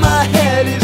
my head is